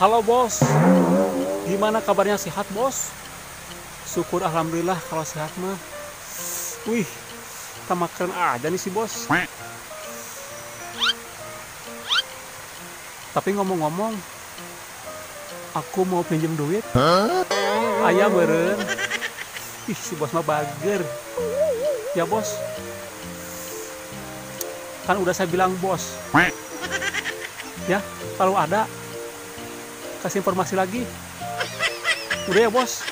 Halo bos, gimana kabarnya sehat bos? Syukur alhamdulillah kalau sehat mah. Wih, sama keren aja nih si bos. Tapi ngomong-ngomong, aku mau pinjam duit. Ayah beren. Ih, si bos mah bager. Ya bos. Kan udah saya bilang bos. Ya, kalau ada kasih informasi lagi. Udah ya bos.